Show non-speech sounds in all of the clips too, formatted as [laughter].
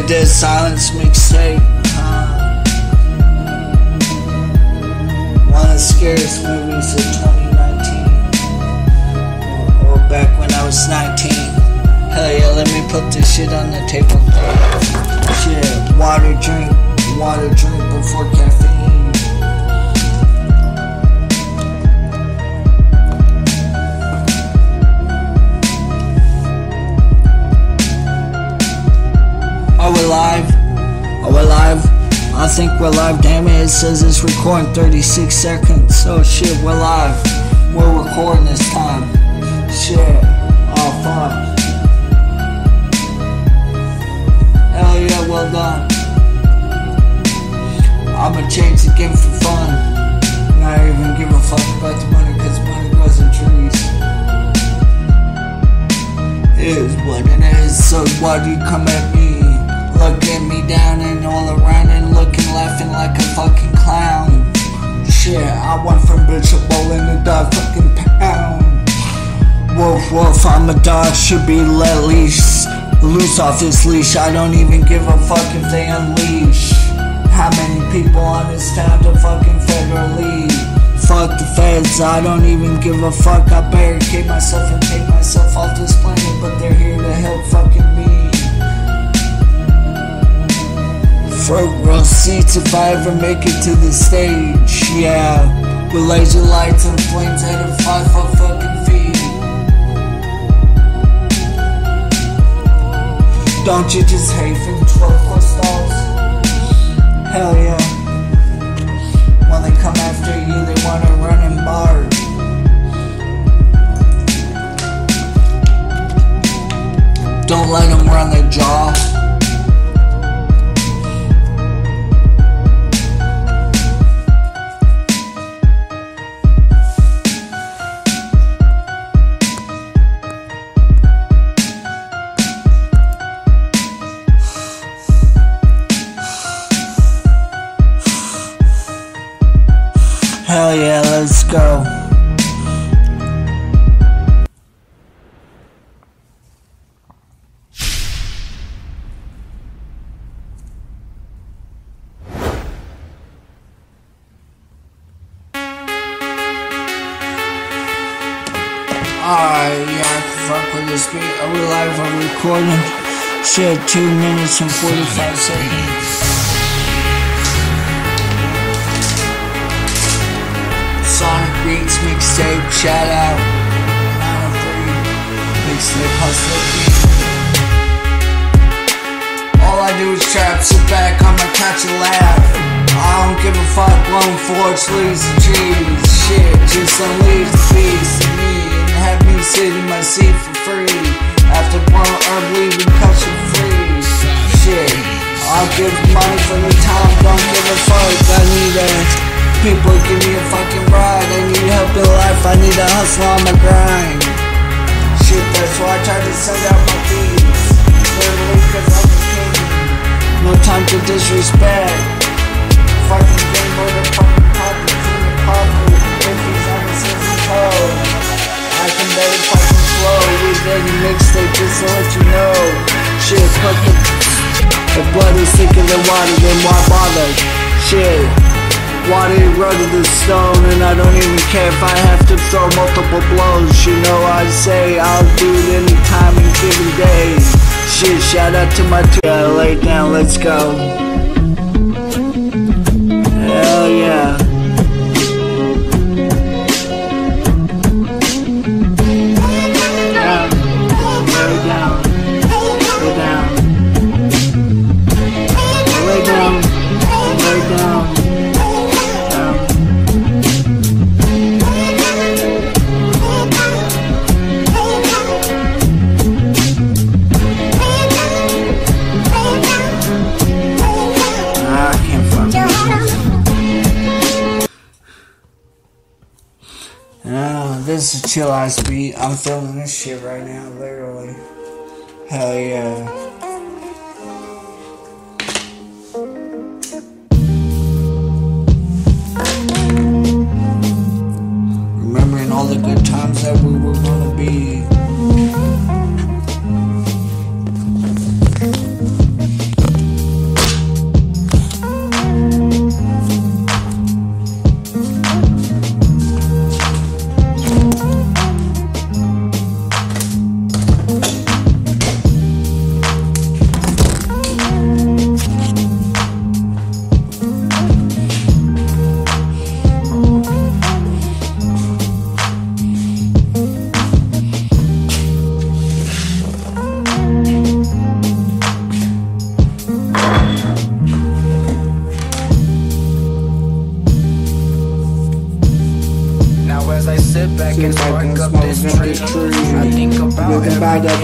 yeah, Dead Silence mixtape. One of the scariest movies of 2019. Or, or back when I was 19. Hell yeah, let me put this shit on the table. Shit, water drink, water drink before caffeine. It. Says it's recording 36 seconds. Oh shit, we're live. We're recording this time. Shit. Oh fuck. Hell yeah, well done. I'ma change the game for fun. Not even give a fuck about the money, cause money grows in trees. It is what it is, so why do you come at me? Looking me down and all around and laughing like a fucking clown. Shit, I went from Bishop Bowling to dog fucking pound. Wolf, wolf, I'm a dog, should be let loose. Loose off this leash, I don't even give a fuck if they unleash. How many people on this town to fucking federally? Fuck the feds, I don't even give a fuck. I barricade myself and take myself off this planet, but they're here to help fucking me. Row seats if I ever make it to the stage, yeah. With laser lights and flames a five foot fucking feet. Don't you just hate from 12 crystals? Hell yeah. When they come after you, they wanna run and bar. Don't let them run their jaw. Hell yeah, let's go. Yeah, fuck with this beat. We recording? Shit, 2 minutes and 45 seconds. Beats mixtape, shout out 903 mixtape hustler beat. All I do is trap, sit back on my couch and laugh. I don't give a fuck, blowing forge leaves and trees. Shit, just unleash the beast in me and have me sit in my seat for free. After blowing herb leaving cushion free. Shit, I'll give money for the time, don't give a fuck. I need that. People give me a fucking ride. I need help in life. I need to hustle on my grind. Shit, that's why I try to send out my beats. Literally, cause I'm the king. No time to disrespect. Fucking game or the fucking pocket. Clean the pocket. If he's on system code. I can better fucking flow with any mixtape just to let you know. Shit, fuck the. The blood is thicker than water, then why bother? Shit. Water eroded the stone And I don't even care if I have to throw multiple blows. You know I say I'll do it any time and given day. Shit, shout out to my two. Lay down, let's go. Hell yeah Ah, this is chill ass beat. I'm feeling this shit right now, literally. Hell yeah.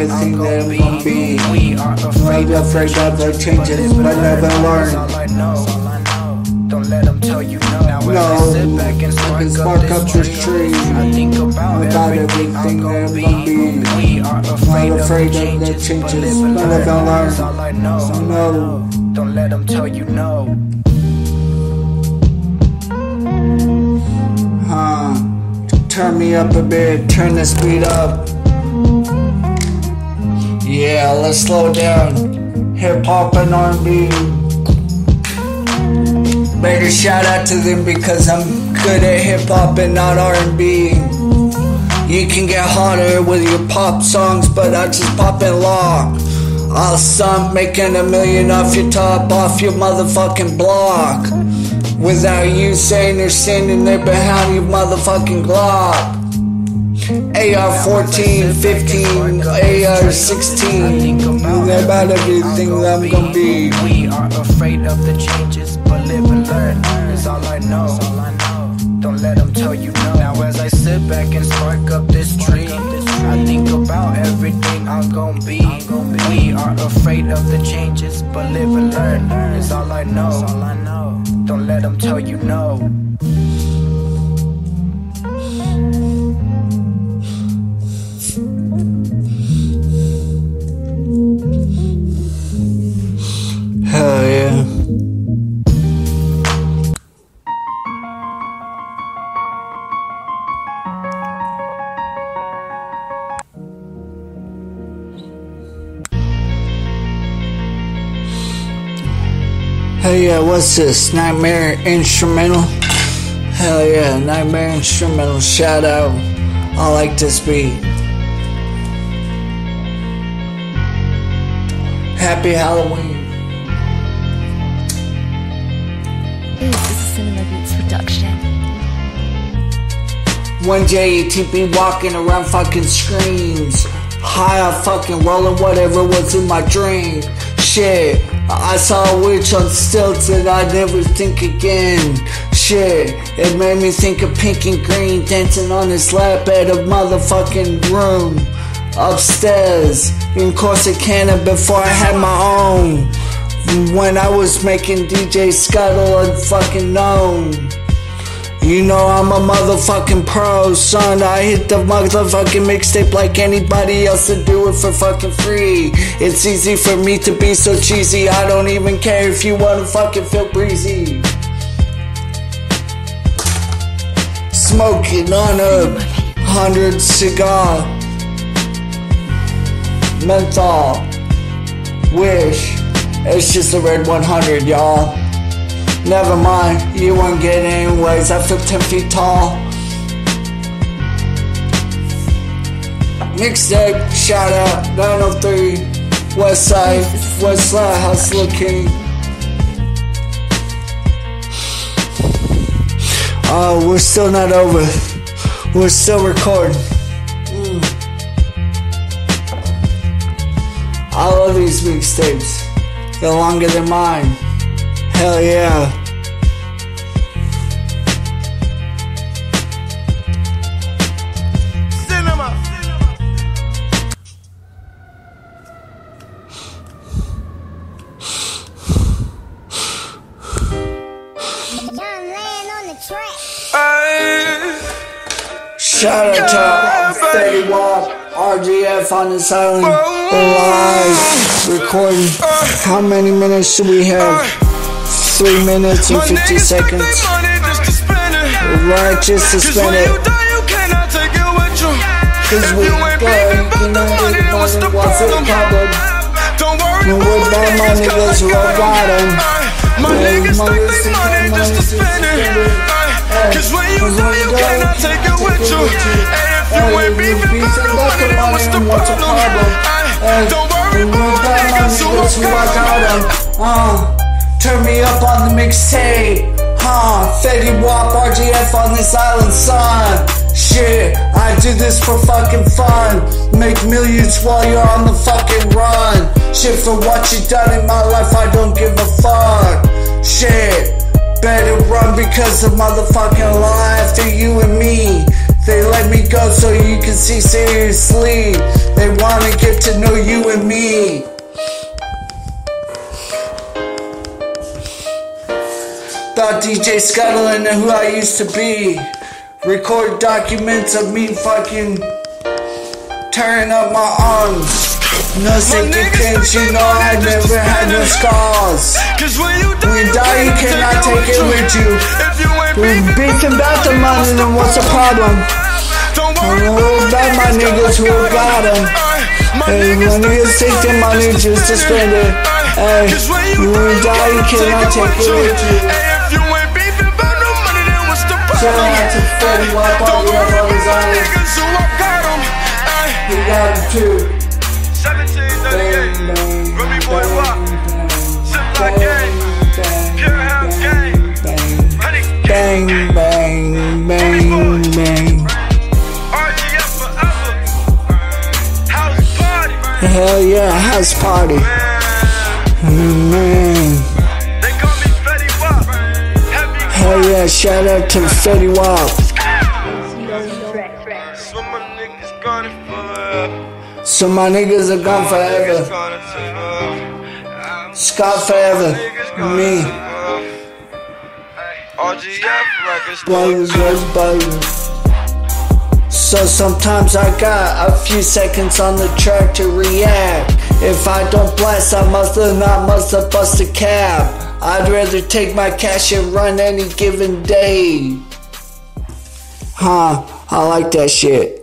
Everything that I'm gonna be. Not afraid of the changes, but never learn. Don't let them tell you no. Now I sit back and spark up this tree, I think about, About everything that gonna be. We are afraid, Not afraid of the changes, but live and but live and learn. learn. All I know. No. Don't let them tell you no. Huh. Turn me up a bit, turn the speed up. Yeah, let's slow down. Hip hop and R&B. Better shout out to them because I'm good at hip hop and not R&B. You can get hotter with your pop songs, but I just pop and lock. I'll stump making a million off your top, off your motherfucking block. Without you saying they're standing there behind your motherfucking Glock. AR 14, 15, AR 16. They're about everything I'm gonna be. We are afraid of the changes, but live and learn. Is all I know. Don't let them tell you no. Now as I sit back and spark up this tree, I think about everything I'm gonna be. We are afraid of the changes, but live and learn. Is all I know. Don't let them tell you no. Hell yeah. Hey, yeah, what's this? Nightmare Instrumental? Hell yeah, Nightmare Instrumental. Shout out. I like this beat. Happy Halloween. Production. One JATP walking around fucking screams. High on fucking rolling whatever was in my dream. Shit, I saw a witch on stilts and I'd never think again. Shit, it made me think of pink and green dancing on his lap at a motherfucking room upstairs in Corsicana before I had my own. When I was making DJ Scuttle unfucking known. You know I'm a motherfucking pro, son. I hit the motherfucking mixtape like anybody else to do it for fucking free. It's easy for me to be so cheesy. I don't even care if you wanna fucking feel breezy. Smoking on a hundred cigar. Menthol. Wish. It's just a red 100, y'all. Never mind, you won't get anyways. I feel 10 feet tall. Mixtape, shout out 903 West Side, West Side Hustler King. [sighs] Oh, we're still not over. We're still recording. Mm. I love these mixtapes. They're longer than mine. Hell yeah. Young land on the track. Shout out to Fetty Wap RGF on this island. Live oh. recording. Uh. How many minutes do we have? Uh. Three minutes and 50 seconds. Right, just to spend it. Cause when you die, you cannot take it with you. Cause we got you know, what's the problem? And with that money, let's roll bottom. My niggas think they money just to spend it. Cause when you die, you cannot take it with you. And if you ain't beefing for the money, then what's the problem? Don't worry about my niggas who That's got 'em. Uh, turn me up on the mixtape. Huh, Fetty Wap RGF on this island, son. Shit, I do this for fucking fun. Make millions while you're on the fucking run. Shit, for what you done in my life, I don't give a fuck. Shit, better run because of motherfucking life to you and me. They let me go so you can see seriously. They wanna get to know you and me. Thought DJ Scuttle and who I used to be. Record documents of me fucking turning up my arms. No second things, you know I never had no scars. Cause when you When you die, you cannot take it with you. If you ain't We beefing, about the money, then what's the problem? don't worry about my niggas who got 'em. My Hey, when niggas take the money just to spend it. Hey, when you die, you cannot take it with you. All Don't the worry other about on it. niggas who I got 'em. Ay, He got him too. 1738, Bang, bang, Boy bang, Wap, Ziploc Gang, Pure Hell yeah, house party. man. They Hell yeah, shout out to Fetty Wap. So my niggas gone forever. So my niggas are gone forever. Scott forever. Me. Buggers, was buggers. So sometimes I got a few seconds on the track to react. If I don't blast, I must have not must have bust a cab. I'd rather take my cash and run any given day. Huh, I like that shit.